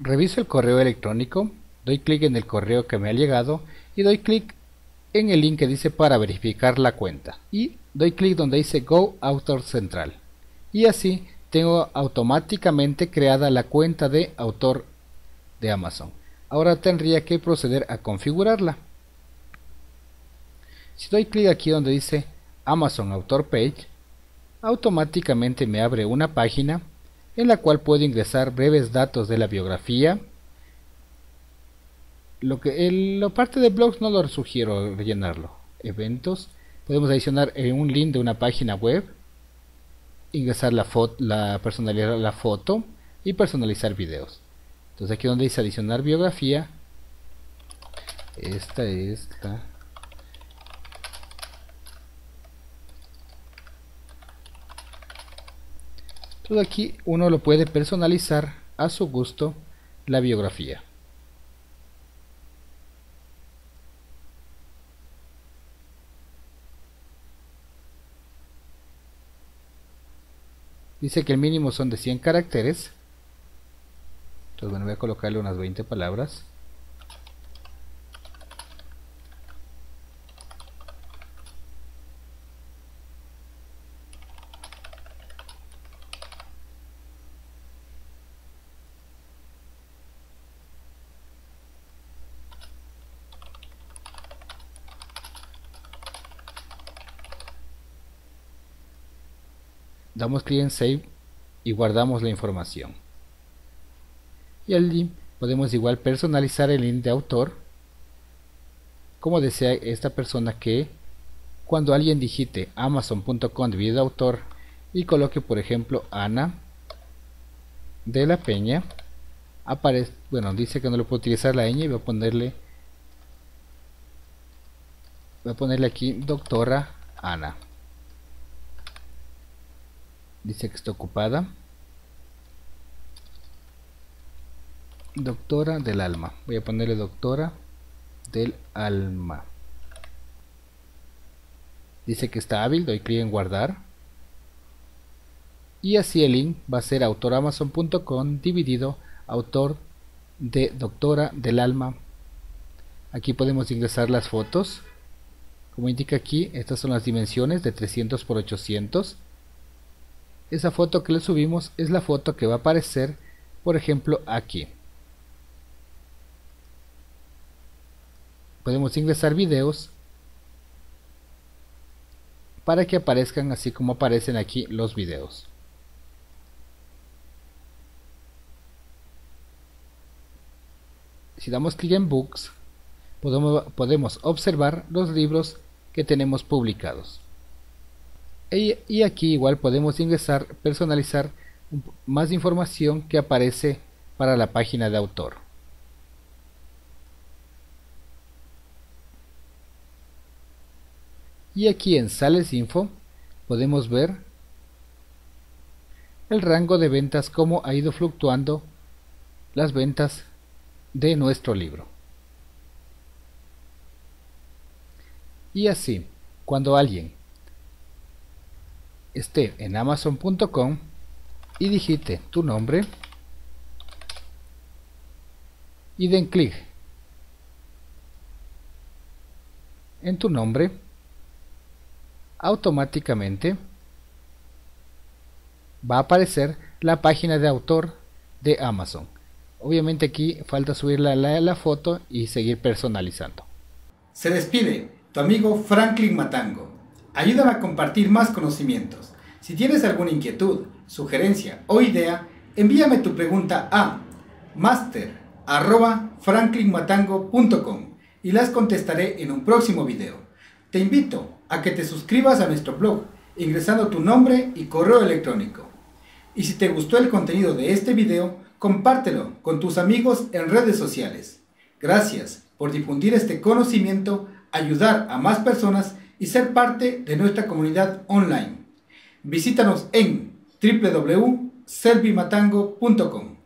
reviso el correo electrónico, doy clic en el correo que me ha llegado y doy clic en el link que dice para verificar la cuenta y doy clic donde dice Go Autor Central y así tengo automáticamente creada la cuenta de autor de Amazon. Ahora tendría que proceder a configurarla. Si doy clic aquí donde dice Amazon Autor Page, automáticamente me abre una página en la cual puedo ingresar breves datos de la biografía. Lo que la parte de blogs no lo sugiero rellenarlo. Eventos. Podemos adicionar un link de una página web ingresar la foto, la personalizar la foto y personalizar videos. Entonces aquí donde dice adicionar biografía, esta es la Todo aquí uno lo puede personalizar a su gusto la biografía. Dice que el mínimo son de 100 caracteres. Entonces bueno, voy a colocarle unas 20 palabras. Damos clic en Save y guardamos la información. Y allí podemos igual personalizar el link de autor como desea esta persona que cuando alguien digite amazon.com de autor y coloque por ejemplo Ana de la Peña aparece, bueno dice que no lo puedo utilizar la ñ y voy a ponerle voy a ponerle aquí doctora Ana dice que está ocupada. Doctora del alma. Voy a ponerle doctora del alma. Dice que está hábil doy clic en guardar. Y así el link va a ser autoramazon.com dividido autor de doctora del alma. Aquí podemos ingresar las fotos. Como indica aquí estas son las dimensiones de 300 por 800 esa foto que le subimos es la foto que va a aparecer por ejemplo aquí. Podemos ingresar videos para que aparezcan así como aparecen aquí los videos. Si damos clic en books podemos, podemos observar los libros que tenemos publicados y aquí igual podemos ingresar, personalizar más información que aparece para la página de autor. Y aquí en Sales Info podemos ver el rango de ventas, cómo ha ido fluctuando las ventas de nuestro libro. Y así, cuando alguien esté en amazon.com y digite tu nombre y den clic en tu nombre automáticamente va a aparecer la página de autor de Amazon. Obviamente aquí falta subir la, la, la foto y seguir personalizando. Se despide tu amigo Franklin Matango Ayúdame a compartir más conocimientos. Si tienes alguna inquietud, sugerencia o idea, envíame tu pregunta a master.franklinmatango.com y las contestaré en un próximo video. Te invito a que te suscribas a nuestro blog ingresando tu nombre y correo electrónico. Y si te gustó el contenido de este video, compártelo con tus amigos en redes sociales. Gracias por difundir este conocimiento, ayudar a más personas y ser parte de nuestra comunidad online. Visítanos en www.servimatango.com.